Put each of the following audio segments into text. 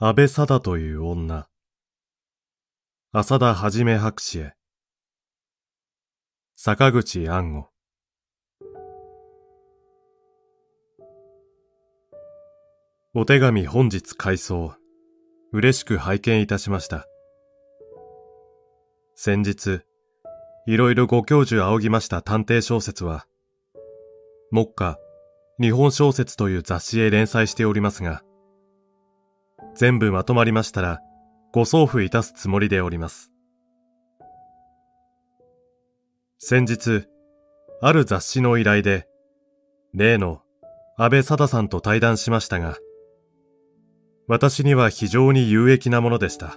安倍貞という女。浅田はじめ博士へ。坂口安吾。お手紙本日回送。嬉しく拝見いたしました。先日、いろいろご教授仰ぎました探偵小説は、目下、日本小説という雑誌へ連載しておりますが、全部まとまりましたら、ご送付いたすつもりでおります。先日、ある雑誌の依頼で、例の安倍貞さんと対談しましたが、私には非常に有益なものでした。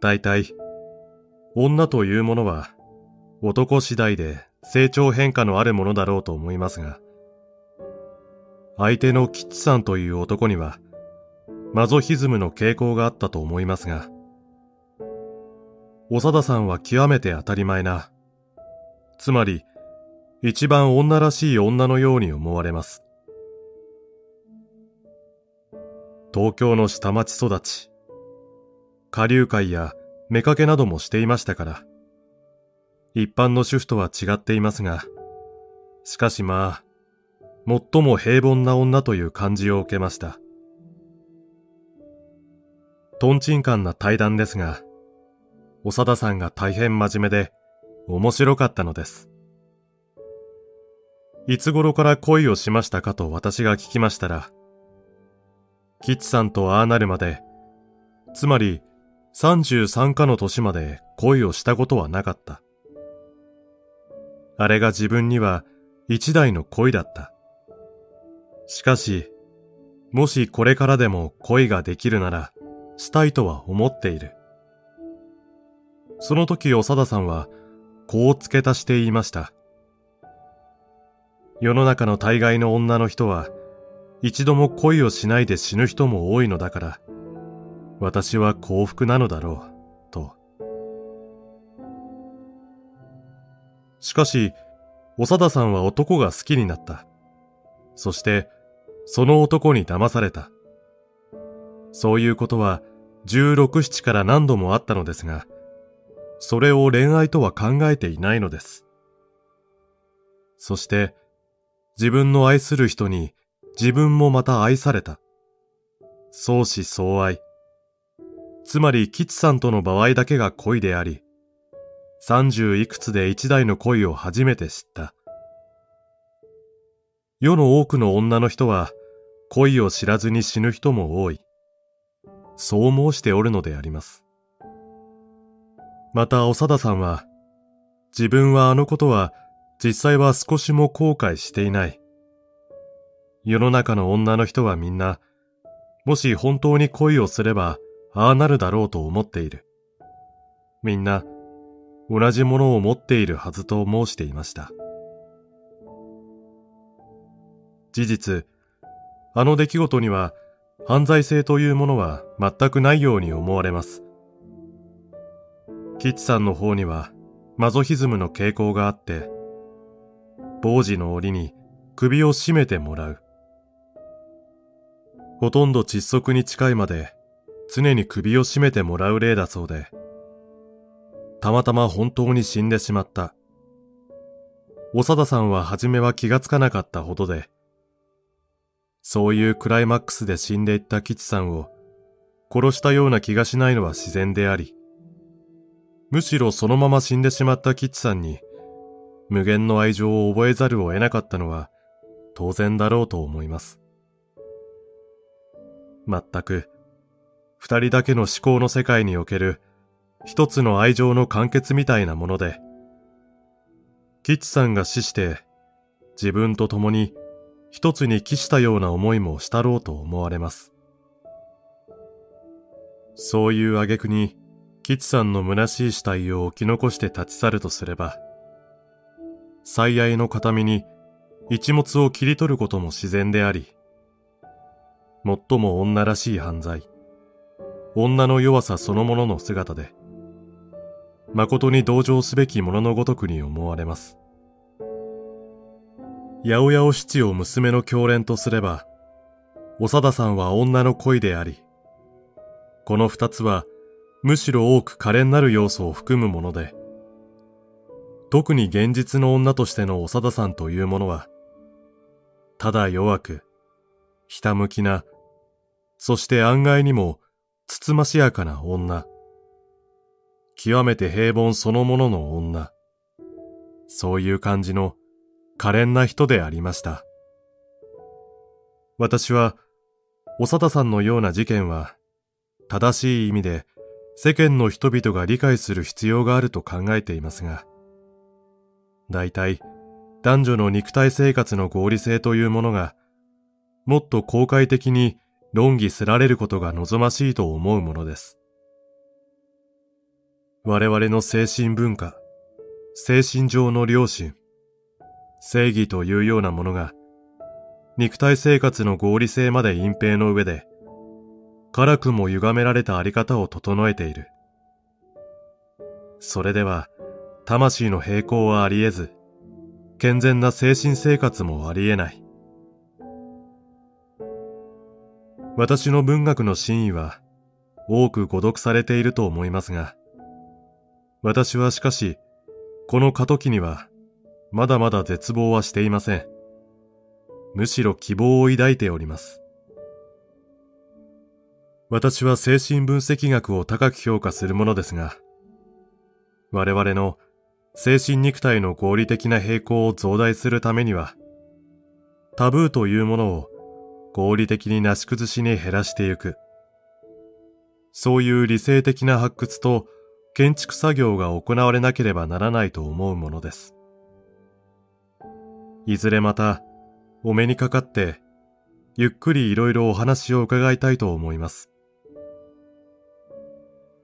大体、女というものは男次第で成長変化のあるものだろうと思いますが、相手のキッチさんという男には、マゾヒズムの傾向があったと思いますが、長田さんは極めて当たり前な、つまり、一番女らしい女のように思われます。東京の下町育ち、下流会や妾などもしていましたから、一般の主婦とは違っていますが、しかしまあ、最も平凡な女という感じを受けました。トンチンカンな対談ですが、長田さんが大変真面目で面白かったのです。いつ頃から恋をしましたかと私が聞きましたら、キッチさんとああなるまで、つまり33かの年まで恋をしたことはなかった。あれが自分には一台の恋だった。しかし、もしこれからでも恋ができるなら、したいとは思っている。その時長田さんは、こう付け足して言いました。世の中の大概の女の人は、一度も恋をしないで死ぬ人も多いのだから、私は幸福なのだろう、と。しかし、長田さんは男が好きになった。そして、その男に騙された。そういうことは、16、7から何度もあったのですが、それを恋愛とは考えていないのです。そして、自分の愛する人に自分もまた愛された。相思相愛。つまり、吉さんとの場合だけが恋であり、三十いくつで一代の恋を初めて知った。世の多くの女の人は、恋を知らずに死ぬ人も多い。そう申しておるのであります。また、長田さんは、自分はあのことは、実際は少しも後悔していない。世の中の女の人はみんな、もし本当に恋をすれば、ああなるだろうと思っている。みんな、同じものを持っているはずと申していました。事実、あの出来事には犯罪性というものは全くないように思われます。キッチさんの方にはマゾヒズムの傾向があって、傍児の折に首を絞めてもらう。ほとんど窒息に近いまで常に首を絞めてもらう例だそうで、たまたま本当に死んでしまった。長田さんは初めは気がつかなかったほどで、そういうクライマックスで死んでいった吉さんを殺したような気がしないのは自然であり、むしろそのまま死んでしまった吉さんに無限の愛情を覚えざるを得なかったのは当然だろうと思います。まったく、二人だけの思考の世界における一つの愛情の完結みたいなもので、キッチさんが死して自分と共に一つに帰したような思いもしたろうと思われます。そういう挙句に、キッチさんの虚しい死体を置き残して立ち去るとすれば、最愛の形見に一物を切り取ることも自然であり、最も女らしい犯罪、女の弱さそのものの姿で、誠に同情すべきもののごとくに思われます。八百八七を娘の教練とすれば、長田さんは女の恋であり、この二つはむしろ多く可憐なる要素を含むもので、特に現実の女としての長田さんというものは、ただ弱く、ひたむきな、そして案外にもつつましやかな女。極めて平凡そのものの女。そういう感じの可憐な人でありました。私は、長田さんのような事件は、正しい意味で世間の人々が理解する必要があると考えていますが、大体、男女の肉体生活の合理性というものが、もっと公開的に論議すられることが望ましいと思うものです。我々の精神文化、精神上の良心、正義というようなものが、肉体生活の合理性まで隠蔽の上で、辛くも歪められたあり方を整えている。それでは、魂の平衡はあり得ず、健全な精神生活もあり得ない。私の文学の真意は多く誤読されていると思いますが、私はしかし、この過渡期には、まだまだ絶望はしていません。むしろ希望を抱いております。私は精神分析学を高く評価するものですが、我々の精神肉体の合理的な平衡を増大するためには、タブーというものを合理的になし崩しに減らしてゆく。そういう理性的な発掘と建築作業が行われなければならないと思うものです。いずれまた、お目にかかって、ゆっくりいろいろお話を伺いたいと思います。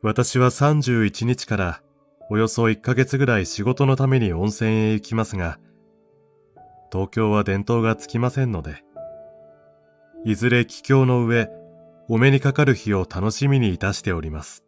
私は31日からおよそ1ヶ月ぐらい仕事のために温泉へ行きますが、東京は伝統がつきませんので、いずれ帰郷の上、お目にかかる日を楽しみにいたしております。